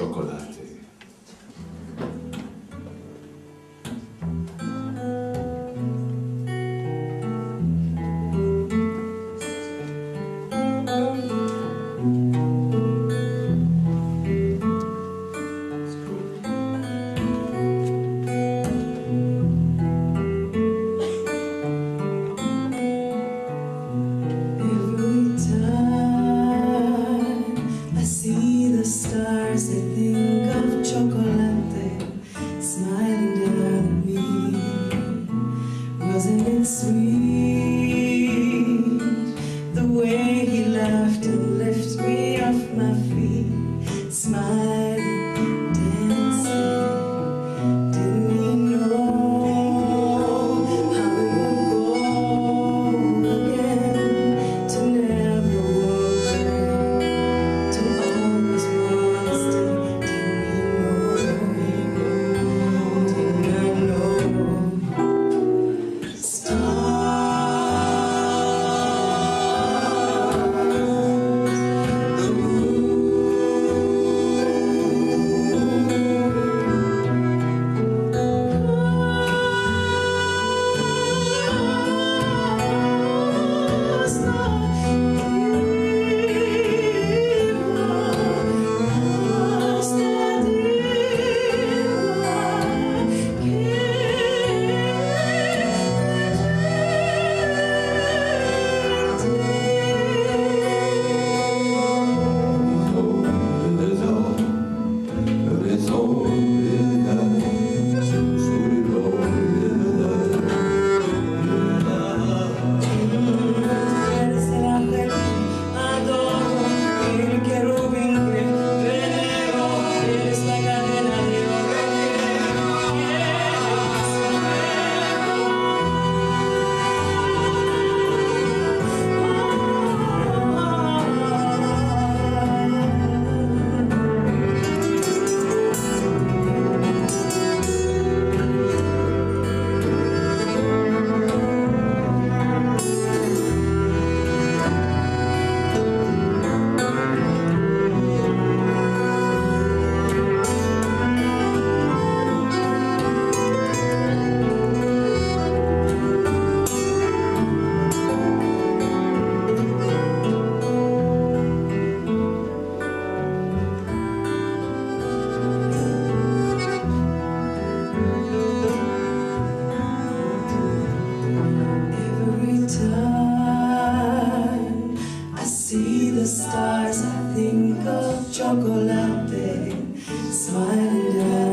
chocolate You. the stars I think of chocolate Smiling down.